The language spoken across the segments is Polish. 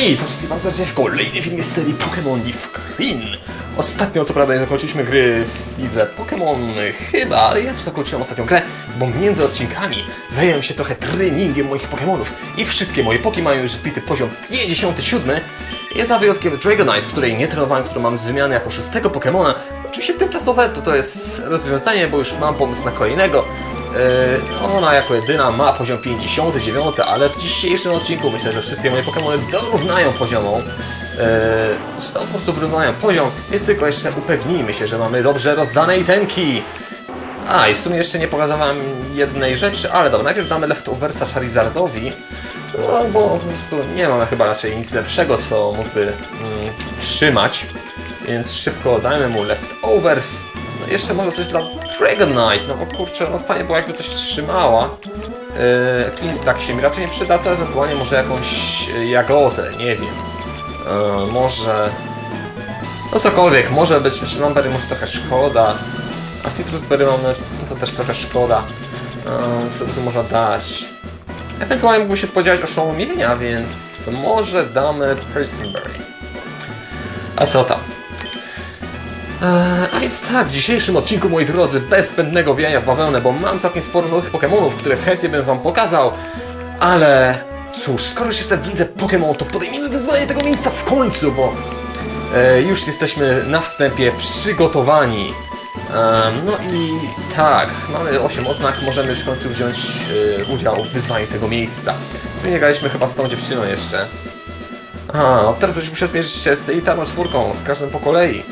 Hej, to wszystkim bardzo serdecznie w kolejnym filmie z serii Pokémon Leaf Green. Ostatnio, co prawda, nie zakończyliśmy gry w lidze Pokémon chyba, ale ja tu zakończyłem ostatnią grę, bo między odcinkami zająłem się trochę treningiem moich Pokémonów i wszystkie moje Poki mają już wbity poziom 57. Jest za wyjątkiem Dragonite, której nie trenowałem, którą mam z wymiany jako szóstego Pokémona. Oczywiście tymczasowe to, to jest rozwiązanie, bo już mam pomysł na kolejnego. Yy, ona jako jedyna ma poziom 59, ale w dzisiejszym odcinku myślę, że wszystkie moje Pokémony dorównają poziomą. Yy, po prostu wyrównają poziom, więc tylko jeszcze upewnijmy się, że mamy dobrze rozdane itemki. A, i w sumie jeszcze nie pokazałem jednej rzeczy, ale dobra, najpierw damy leftoversa Charizardowi, no, bo po prostu nie mamy chyba raczej nic lepszego, co mógłby mm, trzymać, więc szybko dajmy mu leftovers. Jeszcze może coś dla Dragonite, no bo kurczę, no fajnie było jakby coś trzymała. Yy, Cleanstack się mi raczej nie przyda, to ewentualnie może jakąś yy, jagodę, nie wiem. Yy, może... No cokolwiek, może być, Lumberry może trochę szkoda. A Citrusberry mamy, no to też trochę szkoda. Yy, co by tu można dać? Ewentualnie mógłbym się spodziewać oszołomienia, więc może damy Persimberry. A co tam? Więc tak, w dzisiejszym odcinku, moi drodzy, bez zbędnego wijania w bawełnę, bo mam całkiem sporo nowych Pokémonów, które chętnie bym wam pokazał, ale cóż, skoro już jestem w lidze Pokémon, to podejmijmy wyzwanie tego miejsca w końcu, bo e, już jesteśmy na wstępie przygotowani. Em, no i tak, mamy 8 oznak, możemy w końcu wziąć e, udział w wyzwaniu tego miejsca. W sumie nie graliśmy chyba z tą dziewczyną jeszcze. Aha, no teraz będziesz musiał zmierzyć się z elitarną czwórką, z każdym po kolei.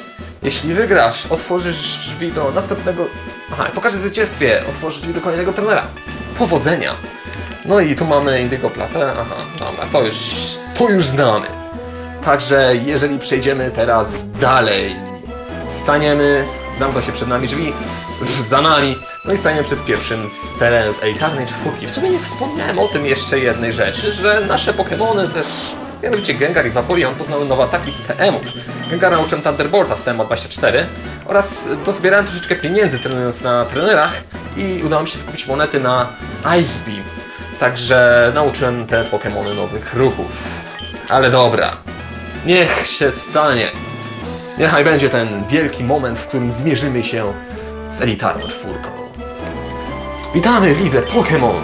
Jeśli wygrasz, otworzysz drzwi do następnego... Aha, po każdym zwycięstwie otworzysz drzwi do kolejnego trenera. Powodzenia! No i tu mamy Indigo Platę. Aha, dobra, to już, to już znamy. Także jeżeli przejdziemy teraz dalej, staniemy, zamkną się przed nami drzwi, za nami, no i staniemy przed pierwszym z terenów elitarnej czwórki. W sumie nie wspomniałem o tym jeszcze jednej rzeczy, że nasze Pokémony też Mianowicie Gengar i Vaporeon poznały nowe ataki z TM-ów. Gengara nauczyłem Thunderbolta z TM24 oraz pozbierałem troszeczkę pieniędzy trenując na trenerach i udało mi się wykupić monety na Ice Beam. Także nauczyłem te Pokémony nowych ruchów. Ale dobra, niech się stanie. Niechaj będzie ten wielki moment, w którym zmierzymy się z elitarną czwórką. Witamy w lidze Pokémon!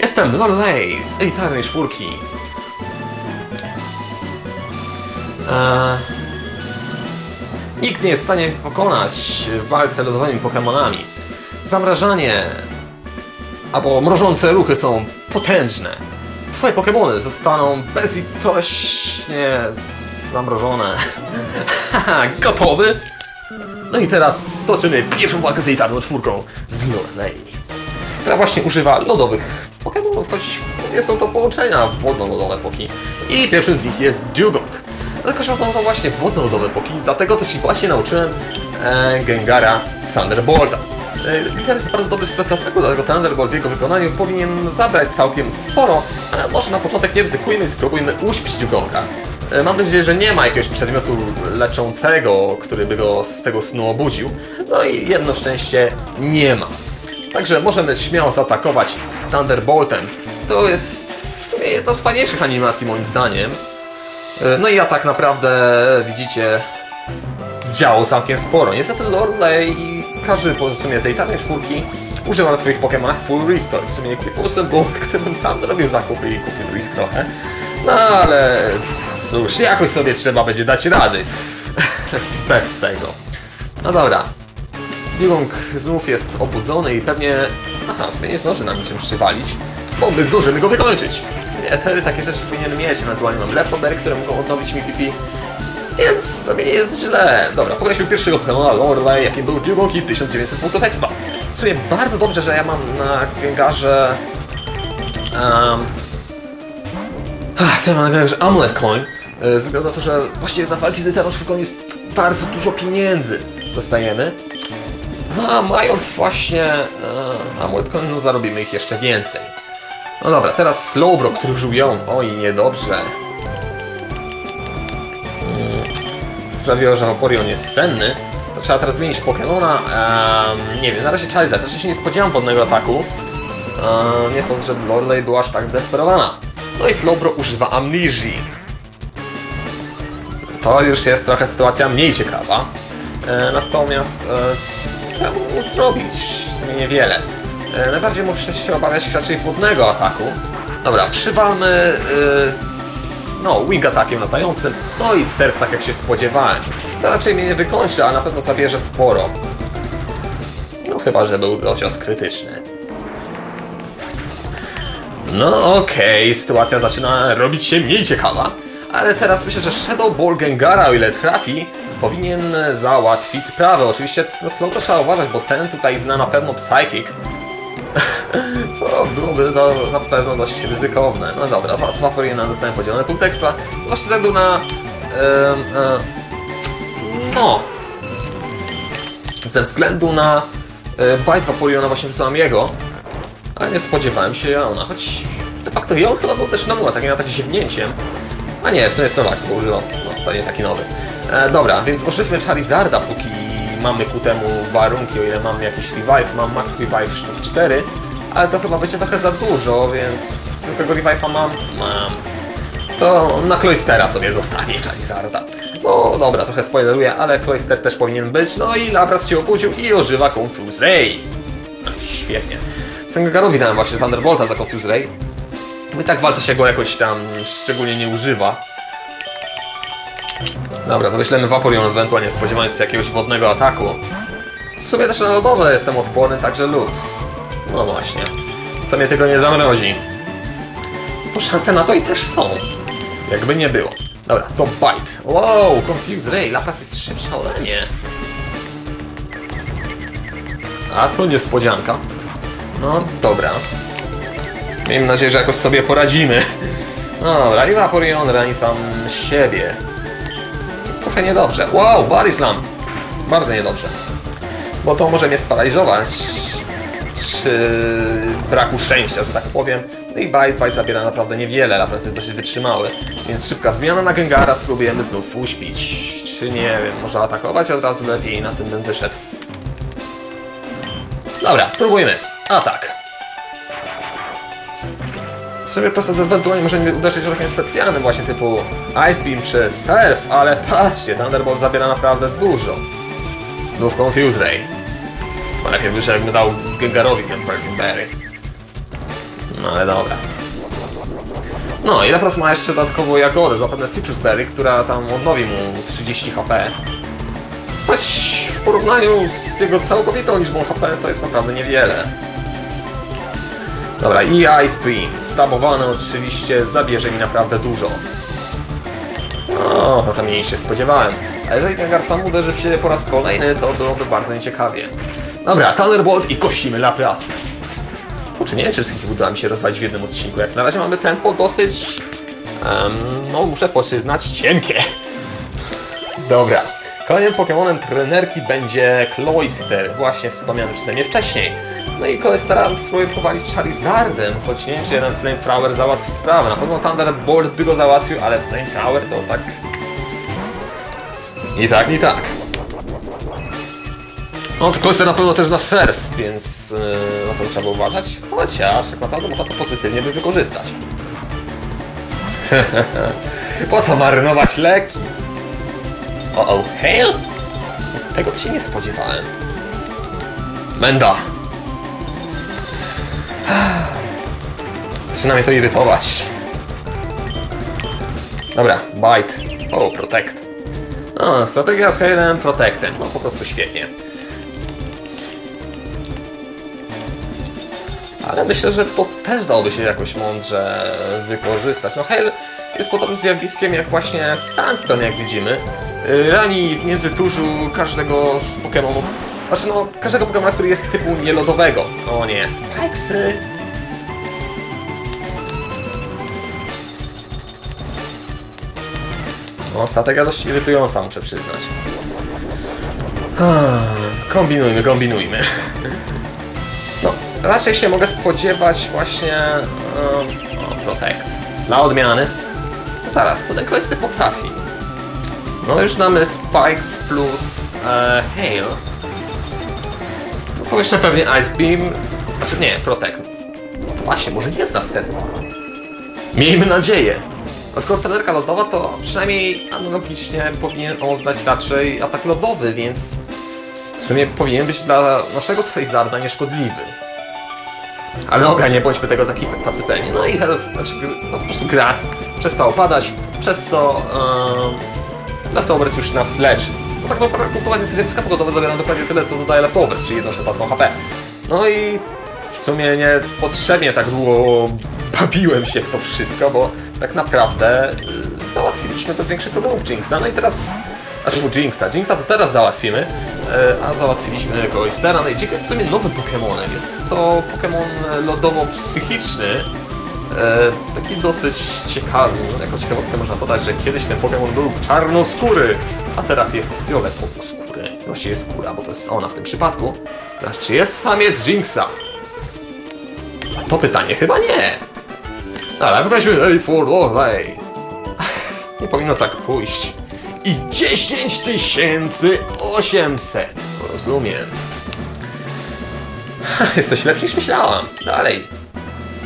Jestem Lorelei z elitarnej czwórki. Eee, nikt nie jest w stanie pokonać w walce lodowymi Pokémonami. Zamrażanie albo mrożące ruchy są potężne. Twoje Pokémony zostaną bezlitośnie zamrożone. Haha, gotowy? No i teraz stoczymy pierwszą walkę z elitarną czwórką z Lorelei, która właśnie używa lodowych Pokémonów, choć nie są to połączenia wodno-lodowe poki. I pierwszym z nich jest Dugong. Tylko, że są to właśnie wodno-lodowe poki, dlatego też i właśnie nauczyłem e, Gengara Thunderbolta. Gengar jest bardzo dobry z ataku, dlatego Thunderbolt w jego wykonaniu powinien zabrać całkiem sporo, ale może na początek nie ryzykujmy i spróbujmy uśpić Dugonga. E, Mam nadzieję, że nie ma jakiegoś przedmiotu leczącego, który by go z tego snu obudził. No i jedno szczęście nie ma. Także możemy śmiało zaatakować Thunderboltem. To jest w sumie jedna z fajniejszych animacji moim zdaniem. E, No i ja tak naprawdę, widzicie, zdziałał całkiem sporo. Niestety Lorelei i każdy po w sumie z elitarnej czwórki używa na swoich Pokémonach Full Restore. W sumie Kipusem był, gdybym sam zrobił zakupy i kupił ich trochę. No ale cóż, jakoś sobie trzeba będzie dać rady. Bez tego. No dobra. Dugong znów jest obudzony i pewnie... Aha, w sumie nie zdąży nam niczym przywalić, bo my zdążymy go wykończyć. W sumie Etery takie rzeczy powinien mieć, ewentualnie mam Lepodery, które mogą odnowić mi pipi. Więc to nie jest źle. Dobra, pokażmy pierwszego Pokémona Lorelei, jakim był Dugong i 1900 punktów expa. W sumie bardzo dobrze, że ja mam na Gengarze... Um, co ja mam na Gengarze? Amulet Coin. e, Ze względu na to, że właściwie za walki z Eterą czwórką jest bardzo dużo pieniędzy dostajemy. No a mając właśnie e, Amulet Coin, no zarobimy ich jeszcze więcej. No dobra, teraz Slowbro, który użył ją. Oj, niedobrze. sprawiło, że Vaporeon jest senny, to trzeba teraz zmienić Pokemona. Ehm, nie wiem, na razie Charizard. Też się nie spodziewam wodnego ataku. Nie sądzę, że Lorelei była aż tak desperowana. No i Slowbro używa Amnizji. to już jest trochę sytuacja mniej ciekawa. E, natomiast e, co mógł zrobić? W sumie niewiele. E, najbardziej muszę się obawiać raczej wodnego ataku. Dobra, przywalmy e, z, no, wing atakiem latającym, no i surf tak jak się spodziewałem. To raczej mnie nie wykończy, a na pewno zabierze sporo. No chyba, że był docios krytyczny. No okej, sytuacja zaczyna robić się mniej ciekawa, ale teraz myślę, że Shadow Ball Gengara, o ile trafi, powinien załatwić sprawę. Oczywiście na slow to trzeba uważać, bo ten tutaj zna na pewno Psychic, co byłoby za, na pewno dość ryzykowne. No dobra, Swapory na dostałem podzielone punkt expa, właśnie ze względu na... no... Ze względu na e, Bite Vaporeona właśnie wysłałem jego, ale nie spodziewałem się Jona, choć de facto Jon chyba był też nowy, takim atakiem ziemnięciem. A nie, w sumie jest Novax, bo używał. No, to nie taki nowy. E, dobra, więc używmy Charizarda, póki mamy ku temu warunki, o ile mamy jakiś revive, mam max revive sztuk 4, ale to chyba będzie trochę za dużo, więc tego revive'a mam, mam. To na Cloistera sobie zostawię Charizarda. No dobra, trochę spoileruję, ale Cloister też powinien być. No i Labras się obudził i używa Confuse Ray. No, świetnie. Sengarowi dałem właśnie Thunderbolta za Confuse Ray. I tak w walce się go jakoś tam szczególnie nie używa. Dobra, to wyślemy Vaporeon ewentualnie spodziewając się jakiegoś wodnego ataku. W sumie też na lodowe jestem odporny, także luz. No właśnie. Co mnie tego nie zamrozi. Bo szanse na to i też są. Jakby nie było. Dobra, to Bite. Wow, Confuse Ray. Lapras jest szybszy ode mnie. A to niespodzianka. No dobra. Miejmy nadzieję, że jakoś sobie poradzimy. Dobra, i Vaporeon rani sam siebie. Trochę niedobrze. Wow, Body Slam. Bardzo niedobrze. Bo to może mnie sparaliżować. Przy braku szczęścia, że tak powiem. No i Bite Bite zabiera naprawdę niewiele, Lapras jest dość wytrzymały. Więc szybka zmiana na Gengara, spróbujemy znów uśpić. Czy nie wiem, może atakować od razu lepiej, na tym bym wyszedł. Dobra, próbujmy. Atak. W sumie po prostu ewentualnie możemy uderzyć rokiem specjalnym, właśnie typu Ice Beam czy Surf, ale patrzcie, Thunderbolt zabiera naprawdę dużo. Znów Confuse Ray. Bo lepiej wyszedł, jakby dał Gengarowi ten Pressing Berry. No ale dobra. No i Lapras ma jeszcze dodatkowo Jagodę, zapewne Citrus Berry, która tam odnowi mu 30 HP. Choć w porównaniu z jego całkowitą liczbą HP to jest naprawdę niewiele. Dobra, i Ice Beam. Stabowane oczywiście zabierze mi naprawdę dużo. No, trochę mniej się spodziewałem. A jeżeli Gengar sam uderzy w siebie po raz kolejny, to byłoby bardzo nieciekawie. Dobra, Thunderbolt i kościmy Lapras. Kurczę, nie wiem, czy wszystkich uda mi się rozwalić w jednym odcinku. Jak na razie mamy tempo dosyć... em, no, muszę przyznać, cienkie. Dobra. Kolejnym Pokémonem trenerki będzie Cloyster, właśnie wspomniany przeze mnie wcześniej. No i Cloystera spróbuję powalić Charizardem, choć nie wiem, czy jeden Flamethrower załatwi sprawę. Na pewno Thunderbolt by go załatwił, ale Flamethrower to tak... Ni tak, ni tak. No, Cloyster na pewno też na surf, więc yy, na to trzeba uważać. Chociaż tak naprawdę można to pozytywnie by wykorzystać. po co marynować leki? O, o, hail? Tego się nie spodziewałem. Menda. Zaczyna mnie to irytować. Dobra, bite. O, protect. No, strategia z Hailem, protectem. No, po prostu świetnie. Ale myślę, że to też dałoby się jakoś mądrze wykorzystać. No, Hail jest podobnym zjawiskiem jak właśnie Sandstorm, jak widzimy. Yy, Rani między tużu każdego z Pokémonów, znaczy no, każdego Pokémona, który jest typu nielodowego. O nie, Spikesy. No, strategia dość irytująca, muszę przyznać. Kombinujmy, kombinujmy. Raczej się mogę spodziewać właśnie... Um, Protect. Dla odmiany. No zaraz, co ten Cloyster potrafi? No już znamy Spikes plus e, Hail. No to jeszcze pewnie Ice Beam. Znaczy nie, Protect. No to właśnie, może nie zna Steadfall. Miejmy nadzieję. A skoro trenerka lodowa, to przynajmniej analogicznie powinien on znać raczej atak lodowy, więc w sumie powinien być dla naszego Charizarda nieszkodliwy. Ale dobra, nie bądźmy tego taki, tacy pewni. No i znaczy, no, po prostu gra przestała padać, przez to um, Leftovers już nas leczy. No tak naprawdę dokładnie te zjawiska pogodowe zabierają dokładnie tyle, co dodaje Leftovers, czyli 1,16 HP. No i w sumie niepotrzebnie tak długo bawiłem się w to wszystko, bo tak naprawdę y, załatwiliśmy bez większych problemów Jinxa. No i teraz znaczy u Jinxa. Jinxa to teraz załatwimy, e, a załatwiliśmy kogoś Stera. No i Jig jest w sumie nowym Pokemonem. Jest to Pokemon lodowo-psychiczny. E, taki dosyć ciekawy. Jako ciekawostkę można podać, że kiedyś ten Pokémon był czarnoskóry, a teraz jest fioletowo-skóry. Właściwie skóra, bo to jest ona w tym przypadku. Teraz, czy jest samiec Jinxa? To pytanie chyba nie. Ale pokażmy Elite Four Loreley. Nie powinno tak pójść. I 10 800. Rozumiem. Jesteś lepszy niż myślałam. Dalej.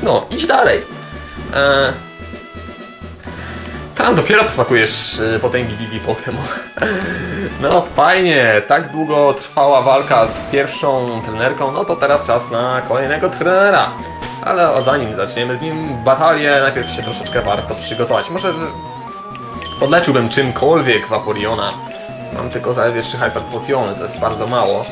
No, idź dalej. Eee... Tam dopiero smakujesz y, potęgi Gigi Pokémon. No fajnie, tak długo trwała walka z pierwszą trenerką, no to teraz czas na kolejnego trenera. Ale zanim zaczniemy z nim batalię, najpierw się troszeczkę warto przygotować. Może podleczyłbym czymkolwiek Vaporeona. Mam tylko zaledwie 3 Hyper Potiony, to jest bardzo mało.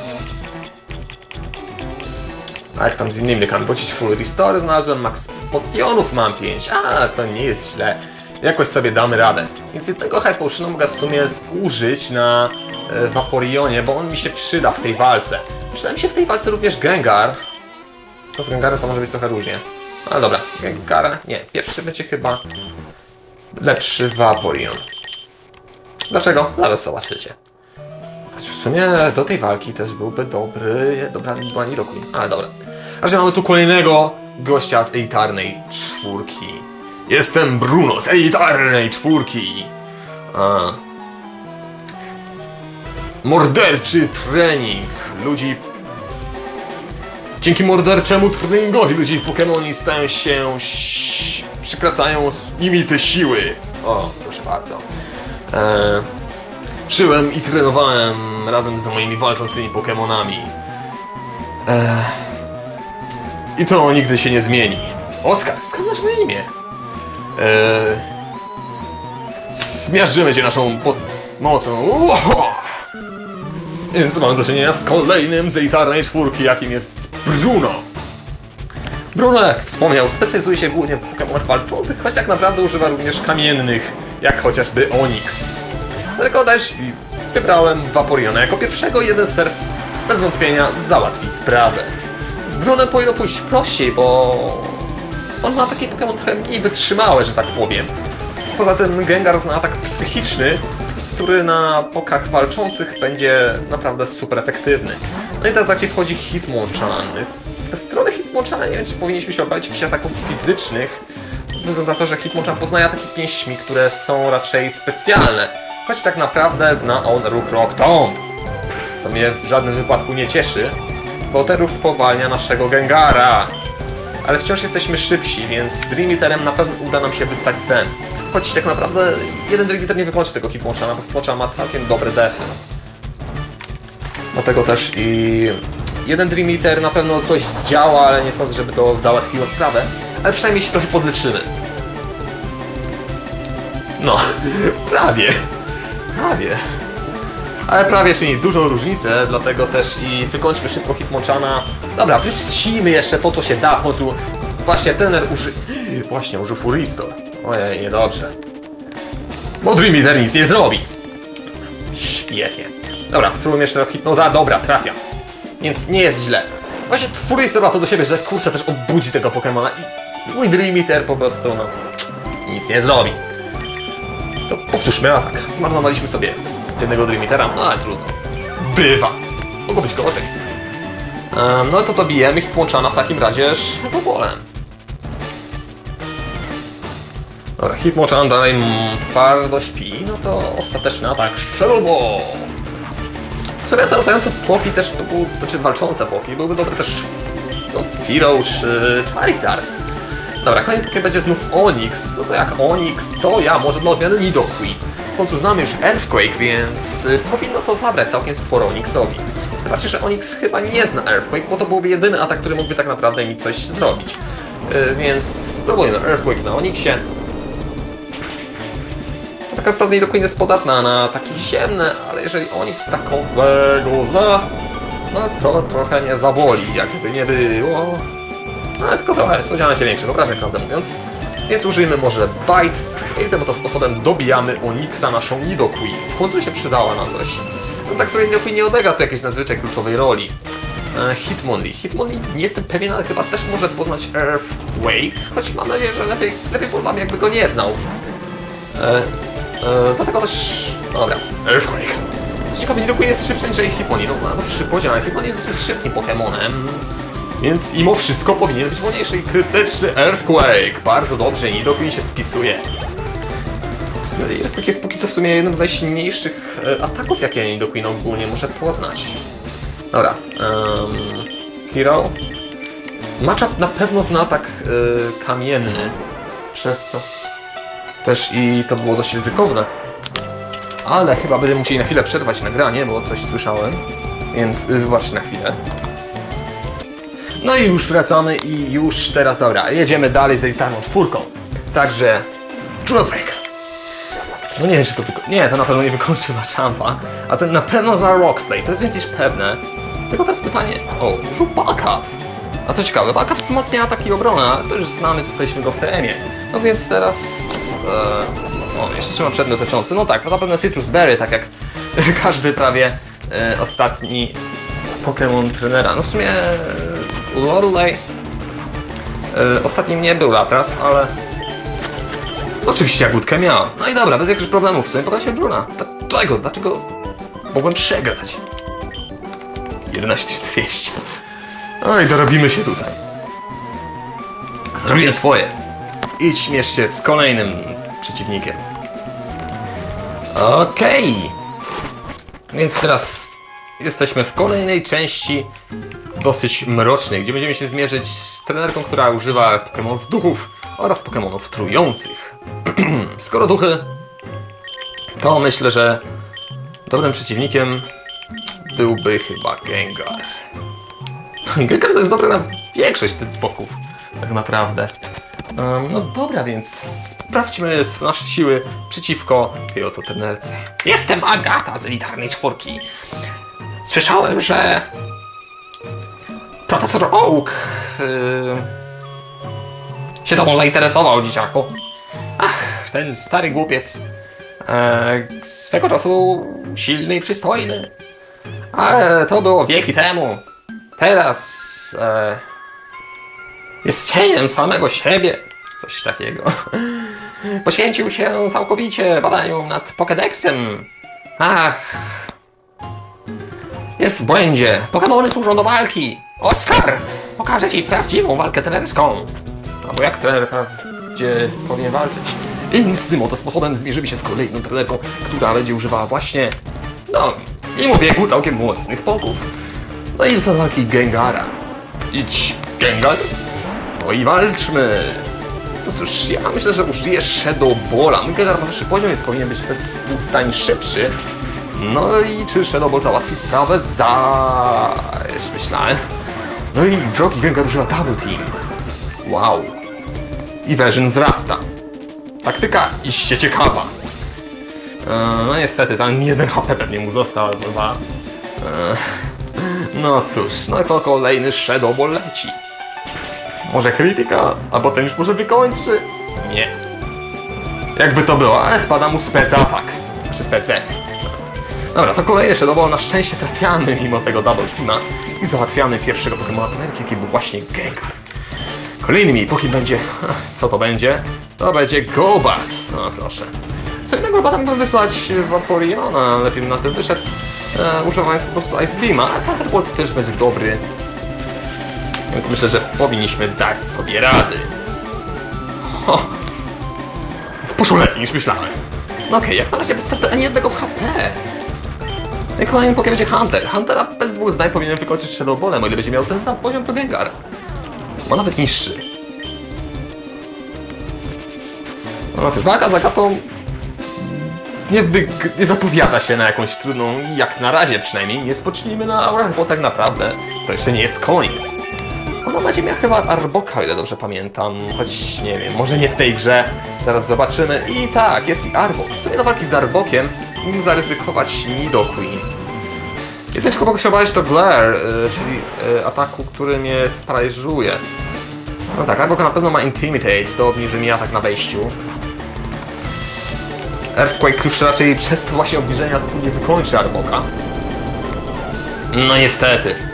A jak tam z innymi lekami? Pocić Full Restore znalazłem, Max Potionów mam 5. A, to nie jest źle. Jakoś sobie damy radę. Więc tego Hyper Potionu mogę w sumie użyć na e, Vaporionie, bo on mi się przyda w tej walce. Przyda mi się w tej walce również Gengar. To z Gengarem to może być trochę różnie. Ale dobra, Gengara, nie, pierwszy będzie chyba lepszy Vaporeon. Dlaczego? Zaraz zobaczycie. W sumie do tej walki też byłby dobry, dobra była Nidoqueen, ale dobra. A że mamy tu kolejnego gościa z elitarnej czwórki. Jestem Bruno z elitarnej czwórki. A. Morderczy trening. Ludzi Dzięki morderczemu treningowi ludzi w Pokemonii stają się... przykracają limity siły. O, proszę bardzo. E, żyłem i trenowałem razem z moimi walczącymi Pokemonami. E, I to nigdy się nie zmieni. Oskar, skąd moje imię? E, zmiażdżymy cię naszą mocą. Uho! Więc mam do czynienia z kolejnym z elitarnej czwórki, jakim jest Bruno. Bruno, jak wspomniał, specjalizuje się głównie w Pokemonach walczących, choć tak naprawdę używa również kamiennych, jak chociażby Onix. Dlatego też wybrałem Vaporeona jako pierwszego, jeden surf bez wątpienia załatwi sprawę. Z Brunem powinno pójść prościej, bo on ma taki Pokémon trochę mniej wytrzymały, że tak powiem. Poza tym Gengar zna atak psychiczny, który na pokach walczących będzie naprawdę super efektywny. No i teraz tak wchodzi Hitmonchan. Ze strony Hitmonchana nie wiem, czy powinniśmy się obawiać jakichś ataków fizycznych, ze względu na to, że Hitmonchan poznaje ataki pięśćmi, które są raczej specjalne. Choć tak naprawdę zna on ruch Rock Tomb, co mnie w żadnym wypadku nie cieszy, bo ten ruch spowalnia naszego Gengara. Ale wciąż jesteśmy szybsi, więc z Dream Eaterem na pewno uda nam się wystać sen. Choć tak naprawdę jeden Dream Eater nie wykończy tego Hitmonchana, bo Hitmonchan ma całkiem dobre defy. Dlatego też i jeden Dream Eater na pewno coś zdziała, ale nie sądzę, żeby to załatwiło sprawę. Ale przynajmniej się trochę podleczymy. No, prawie. Prawie. Ale prawie czyni dużą różnicę, dlatego też i wykończmy szybko Hitmonchana. Dobra, wyścimy jeszcze to, co się da. W końcu właśnie tener uży... Właśnie, użył Furistor. Ojej, niedobrze. Bo Dream Eater nic nie zrobi. Świetnie. Dobra, spróbujmy jeszcze raz hipnoza. Dobra, trafia. Więc nie jest źle. Właśnie Furistor ma to do siebie, że kurczę też obudzi tego Pokemona i mój Dream Eater po prostu, no, nic nie zrobi. To powtórzmy atak. Zmarnowaliśmy sobie jednego Dream Eatera, no ale trudno. Bywa. Mogło być gorzej. Em, no to to bijemy Hitmonchana w takim razie Shadowballem. Dobra, Hitmonchan dalej twardo śpi, no to ostateczny atak. W sumie te latające płoki też, to był, znaczy walczące płoki, byłyby dobre też w no, Firo czy Charizard. Dobra, kolejny będzie znów Onix. No to jak Onix, to ja może dla odmiany Nidoqueen. W końcu znamy już Earthquake, więc y, powinno to zabrać całkiem sporo Onixowi. Zobaczcie, że Onix chyba nie zna Earthquake, bo to byłby jedyny atak, który mógłby tak naprawdę mi coś zrobić. Y, więc spróbujmy Earthquake na Onixie. Tak naprawdę Nidoqueen jest podatna na takie ziemne, ale jeżeli Onix takowego zna, no to trochę nie zaboli, jakby nie było. Ale tylko trochę, spodziewałem się większych obrażeń, prawdę mówiąc. Więc użyjmy może Bite i tym oto sposobem dobijamy Onixa naszą Nidoqueen. W końcu się przydała na coś. No tak sobie Nidoqueen nie odegra tu jakiejś nadzwyczaj kluczowej roli. E, Hitmonlee. Hitmonlee nie jestem pewien, ale chyba też może poznać Earthquake, choć mam nadzieję, że lepiej, lepiej poznam jakby go nie znał. E, e, dlatego też... Dobra, Earthquake. Co ciekawe, Nidoqueen jest szybszy niż Hitmonlee. No, ma wyższy poziom, ale Hitmonlee jest dosyć szybkim Pokemonem. Więc mimo wszystko powinien być wolniejszy i krytyczny Earthquake. Bardzo dobrze, Nidoqueen się spisuje. Earthquake jest póki co w sumie jednym z najsilniejszych e, ataków, jakie Nidoqueen ogólnie może poznać. Dobra, um, Hero. Matchup na pewno zna atak e, kamienny, przez co też i to było dość ryzykowne. Ale chyba będziemy musieli na chwilę przerwać nagranie, bo coś słyszałem. Więc y, wybaczcie na chwilę. No i już wracamy i już teraz, dobra, jedziemy dalej z elitarną czwórką. Także, człowiek. No nie wiem, czy to wyko- Nie, to na pewno nie wykończy Machampa, a ten na pewno zna Rockslay, to jest więcej niż pewne. Tylko teraz pytanie, o, użył Backup. A to ciekawe, Backup wzmacnia ataki ale to już znamy, dostaliśmy go w TM-ie. No więc teraz... E, o, jeszcze trzyma przedmiot leczący. No tak, to na pewno Citrus Berry, tak jak każdy prawie e, ostatni Pokémon trenera. No w sumie e, Lorelei e, ostatnim nie był Lapras, ale oczywiście jagódkę miała. No i dobra, bez jakichś problemów w sumie się Bruna. Dlaczego? Dlaczego mogłem przegrać? 11200. No i dorobimy się tutaj. Zrobiłem swoje. Idź śmiesz się z kolejnym przeciwnikiem. Okej. Więc teraz jesteśmy w kolejnej części dosyć mrocznej, gdzie będziemy się zmierzyć z trenerką, która używa Pokemonów duchów oraz Pokemonów trujących. Skoro duchy, to myślę, że dobrym przeciwnikiem byłby chyba Gengar. Gengar to jest dobry na większość tych boków, tak naprawdę. Um, no dobra, więc sprawdźmy nasze siły przeciwko tej oto trenerce. Jestem Agata z elitarnej czwórki. Słyszałem, że profesor Oak yy, się tobą zainteresował, dzieciaku. Ach, ten stary głupiec. E, swego czasu silny i przystojny. Ale to było wieki temu. Teraz e, jest cieniem samego siebie. Coś takiego. Poświęcił się całkowicie badaniu nad Pokédexem. Ach. Jest w błędzie. Pokémony służą do walki. Oskar! Pokażę ci prawdziwą walkę trenerską. Albo jak trener wprawdzie powinien walczyć. Więc tym oto sposobem zmierzymy się z kolejną trenerką, która będzie używała właśnie, no, mimo wieku całkiem mocnych poków. No i do walki Gengara. Idź, Gengar. No i walczmy. To cóż, ja myślę, że użyję Shadow Balla. Gengar ma wyższy poziom, więc powinien być bez zdań szybszy. No i czy Shadow Ball załatwi sprawę? Za... już myślałem. No i drogi Gengar używa Double Team. Wow. I Version wzrasta. Taktyka iście ciekawa. Eee, no niestety, tam jeden HP pewnie mu został, dwa. Eee, no cóż, no to kolejny Shadow Ball leci. Może krytyka, a potem już może wykończy? Nie. Jakby to było, ale spada mu spec atak. Czy spec def. Dobra, to kolejny Shadow. Na szczęście trafiamy mimo tego double teama i załatwiamy pierwszego Pokemona trenerki, jaki był właśnie Gengar. Kolejnym jej Pokim będzie... Co to będzie? To będzie Golbat. No proszę. Co innego Golbata mógłbym wysłać Vaporeona, lepiej bym na tym wyszedł. E, używając po prostu Ice Beama, ale Thunderbolt też będzie dobry. Więc myślę, że powinniśmy dać sobie rady. Ho. Poszło lepiej niż myślałem. No okej, jak na razie bez straty ani jednego HP. I kolejnym Pokémon będzie Hunter. Huntera bez dwóch zdań powinien wykończyć Shadow Ballem, o ile będzie miał ten sam poziom co Gengar. Ma nawet niższy. No cóż, walka z Agatą nie, nie zapowiada się na jakąś trudną, jak na razie przynajmniej. Nie spocznijmy na aurach, bo tak naprawdę to jeszcze nie jest koniec. Ona ma ziemia chyba Arboka, o ile dobrze pamiętam. Choć nie wiem, może nie w tej grze. Zaraz zobaczymy. I tak, jest i Arbok. W sumie do walki z Arbokiem mógłbym zaryzykować Nido Queen. Jedyne, czego mogę się obawiać to Glare, y, czyli y, ataku, który mnie sparaliżuje. No tak, Arbok na pewno ma Intimidate, to obniży mi atak na wejściu. Earthquake już raczej przez to właśnie obniżenie ataku nie wykończy Arboka. No niestety.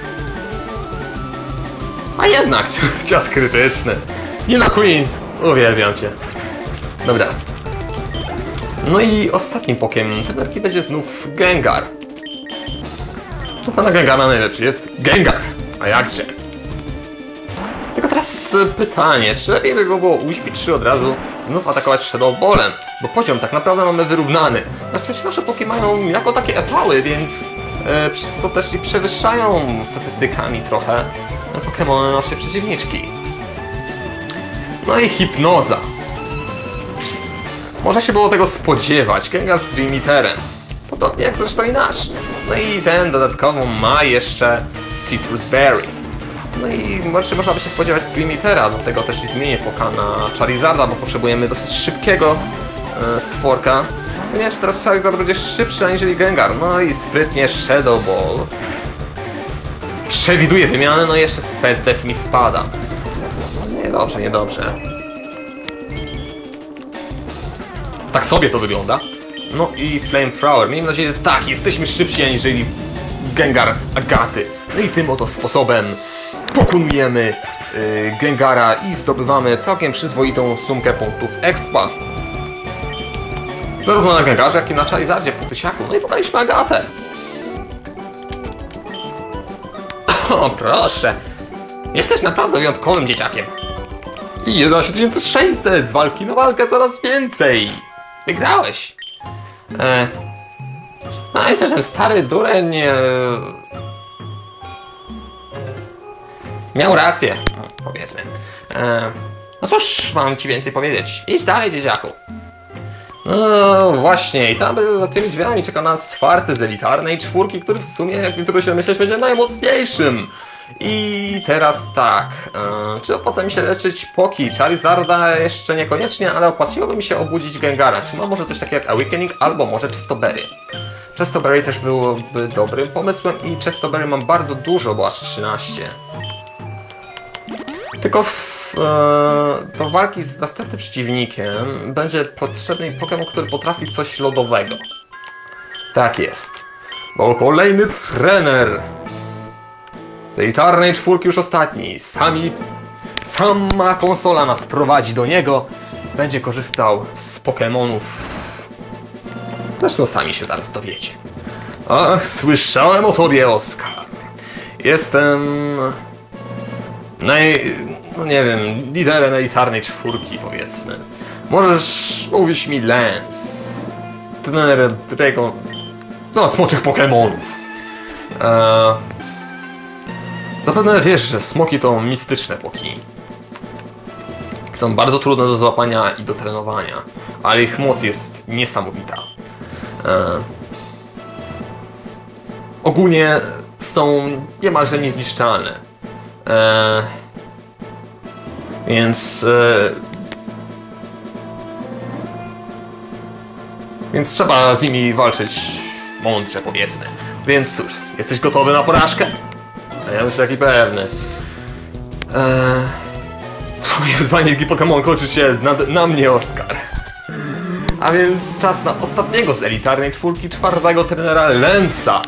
A jednak, cios krytyczny. Nie na Queen, uwielbiam cię. Dobra. No i ostatnim pokiem Tenerki będzie znów Gengar. No to na Gengara najlepszy jest Gengar. A jakże? Tylko teraz e, pytanie, czy lepiej by było uśpić, czy od razu znów atakować Shadow Ballem? Bo poziom tak naprawdę mamy wyrównany. Na szczęście nasze poki mają jako takie epały, więc e, przez to też i przewyższają statystykami trochę Pokémony nasze przeciwniczki. No i hipnoza. Można się było tego spodziewać. Gengar z Dream Eaterem. Podobnie jak zresztą i nasz. No i ten dodatkowo ma jeszcze Citrus Berry. No i może można by się spodziewać Dream Eatera, dlatego też i zmienię poka na Charizarda, bo potrzebujemy dosyć szybkiego e, stworka. Nie wiem, czy teraz Charizard będzie szybszy aniżeli Gengar. No i sprytnie Shadow Ball. Przewiduje wymianę, no jeszcze Spec Def mi spada. Niedobrze, niedobrze. Tak sobie to wygląda. No i Flamethrower. Miejmy nadzieję, że tak, jesteśmy szybsi aniżeli Gengar Agaty. No i tym oto sposobem pokonujemy yy, Gengara i zdobywamy całkiem przyzwoitą sumkę punktów expa. Zarówno na Gengarze, jak i na Charizardzie po tysiaku. No i pokonaliśmy Agatę. O, proszę. Jesteś naprawdę wyjątkowym dzieciakiem. I 11600 z walki na walkę coraz więcej. Wygrałeś. E... No jest też ten stary dureń... E... Miał rację, powiedzmy. E... No cóż, mam ci więcej powiedzieć. Idź dalej, dzieciaku. No właśnie, i tam za tymi drzwiami czeka nas czwarty z elitarnej czwórki, który w sumie, jak niektórzy się myśleć, będzie najmocniejszym. I teraz tak, e, czy opłaca mi się leczyć Poki? Charizarda jeszcze niekoniecznie, ale opłaciłoby mi się obudzić Gengara. Czy ma może coś takiego jak Awakening, albo może Chestoberry? Chestoberry też byłoby dobrym pomysłem i Chestoberry mam bardzo dużo, bo aż 13. Tylko w, e, do walki z następnym przeciwnikiem będzie potrzebny Pokémon, który potrafi coś lodowego. Tak jest. Bo kolejny trener z elitarnej czwórki już ostatni. Sami, sama konsola nas prowadzi do niego. Będzie korzystał z Pokémonów. Zresztą sami się zaraz dowiecie. Ach, słyszałem o tobie, Oskar. Jestem naj... no nie wiem, liderem elitarnej czwórki, powiedzmy. Możesz mówić mi Lance, trener Dragon... no, smoczych Pokemonów. Eee... Zapewne wiesz, że smoki to mistyczne poki. Są bardzo trudne do złapania i do trenowania, ale ich moc jest niesamowita. Eee... Ogólnie są niemalże niezniszczalne. Eee, więc. E, więc trzeba z nimi walczyć mądrze, powiedzmy. Więc cóż, jesteś gotowy na porażkę? A ja myślę, taki pewny. Eee, twoje wyzwanie Wielki Pokémon kończy się na, na mnie, Oskar. A więc czas na ostatniego z elitarnej czwórki czwartego trenera Lensa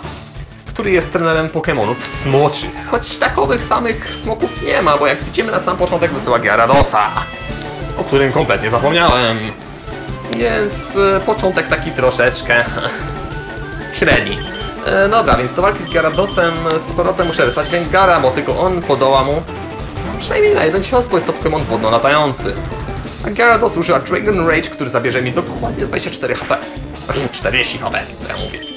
który jest trenerem Pokémonów smoczych. Choć takowych samych smoków nie ma, bo jak widzimy na sam początek wysyła Gyaradosa, o którym kompletnie zapomniałem. Więc e, początek taki troszeczkę średni. E, dobra, więc do walki z Gyaradosem z powrotem muszę wysłać Gengara, bo tylko on podoła mu przynajmniej na jeden cios, bo jest to Pokémon wodno-latający. A Gyarados używa Dragon Rage, który zabierze mi dokładnie 24 HP. Znaczy 40 HP, co ja mówię.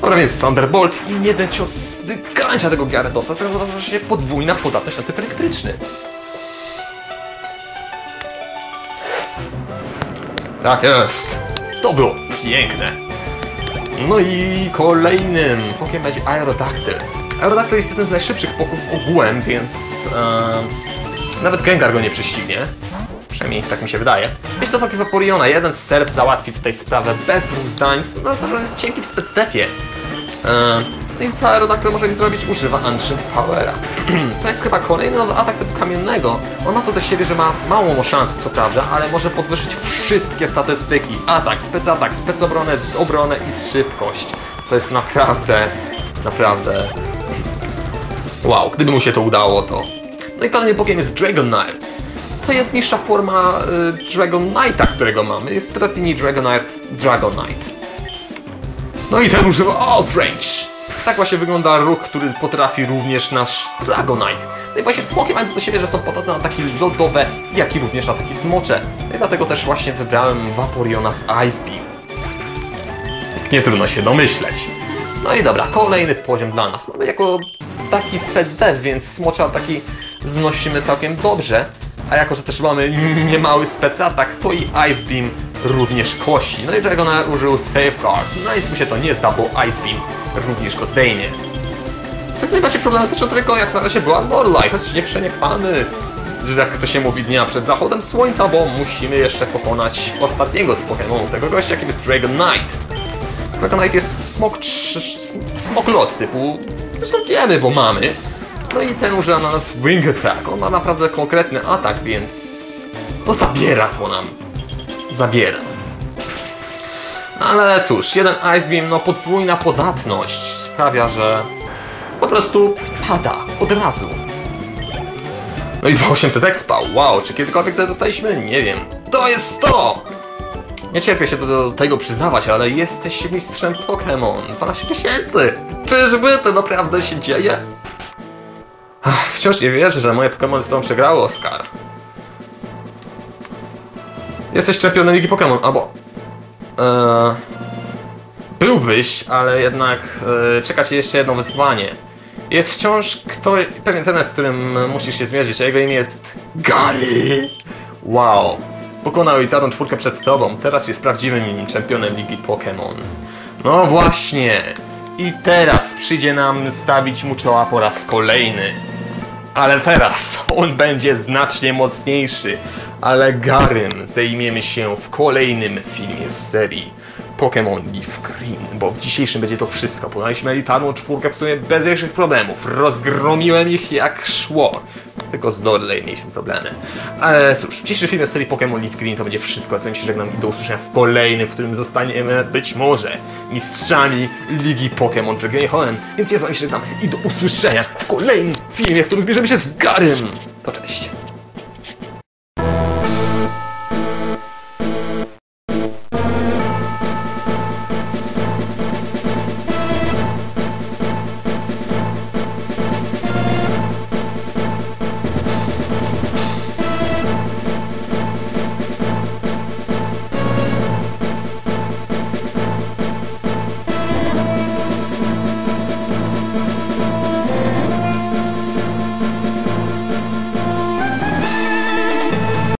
Dobra, więc Thunderbolt i jeden cios wykańcza tego Gyaradosa, co oznacza się podwójna podatność na typ elektryczny. Tak jest. To było piękne. No i kolejnym pokiem będzie Aerodactyl. Aerodactyl jest jednym z najszybszych poków ogółem, więc e, nawet Gengar go nie prześcignie. Przynajmniej tak mi się wydaje. Jest to taki Vaporeona. Jeden serw załatwi tutaj sprawę bez dwóch zdań. No, to, że jest cienki w specdefie. E, no i co Aerodactyl może mi zrobić? Używa Ancient Powera. to jest chyba kolejny nowy atak typu kamiennego. On ma to do siebie, że ma małą szansę, co prawda, ale może podwyższyć wszystkie statystyki. Atak, specatak, specobronę, obronę i szybkość. To jest naprawdę, naprawdę... Wow, gdyby mu się to udało, to... No i kolejny Pokémon jest Dragonite. To jest niższa forma y, Dragonite'a, którego mamy. Jest Dratini Dragonite Dragonite. No i ten używa Outrage. Tak właśnie wygląda ruch, który potrafi również nasz Dragonite. No i właśnie smoki mają do siebie, że są podatne na ataki lodowe, jak i również ataki smocze. No i dlatego też właśnie wybrałem Vaporeona z Ice Beam. Nie trudno się domyśleć. No i dobra, kolejny poziom dla nas. Mamy jako taki spec dev, więc smocze ataki znosimy całkiem dobrze. A jako, że też mamy niemały spec atak, to i Ice Beam również kości. No i Dragon użył Safeguard. No nic mu się to nie zda, bo Ice Beam również go zdejmie. Co najbardziej problematyczne tylko jak na razie była Lorelai, choć nie przeniechamy, że jak to się mówi dnia przed zachodem słońca, bo musimy jeszcze pokonać ostatniego z Pokémonów tego gościa, jakim jest Dragonite. Dragonite jest smok, smok lot typu, zresztą wiemy, bo mamy. No i ten używa na nas Wing Attack. On ma naprawdę konkretny atak, więc no zabiera to nam. Zabiera. No ale cóż, jeden Ice Beam, no podwójna podatność sprawia, że po prostu pada od razu. No i 2800 expa, wow, czy kiedykolwiek to dostaliśmy? Nie wiem. To jest to! Nie cierpię się do, do tego przyznawać, ale jesteś mistrzem Pokémon. 12 tysięcy! Czyżby to naprawdę się dzieje? Ach, wciąż nie wierzę, że moje Pokémon z tą przegrały, Oskar. Jesteś czempionem Ligi Pokémon, albo... Eee, byłbyś, ale jednak e, czeka cię jeszcze jedno wyzwanie. Jest wciąż kto, pewien trener, z którym musisz się zmierzyć, a jego imię jest Gary. Wow. Pokonał elitarną czwórkę przed tobą, teraz jest prawdziwym czempionem Ligi Pokémon. No właśnie. I teraz przyjdzie nam stawić mu czoła po raz kolejny. Ale teraz on będzie znacznie mocniejszy, ale Garym zajmiemy się w kolejnym filmie z serii Pokémon Leaf Green, bo w dzisiejszym będzie to wszystko. Pokonaliśmy elitarną czwórkę w sumie bez większych problemów. Rozgromiłem ich jak szło. Tylko z Dorley mieliśmy problemy. Ale cóż, w dzisiejszym filmie z serii Pokémon Leaf Green to będzie wszystko. Co mi się żegnam i do usłyszenia w kolejnym, w którym zostaniemy być może mistrzami Ligi Pokémon w regionie. Więc ja z wami się żegnam i do usłyszenia w kolejnym filmie, w którym zbierzemy się z Garym. To cześć.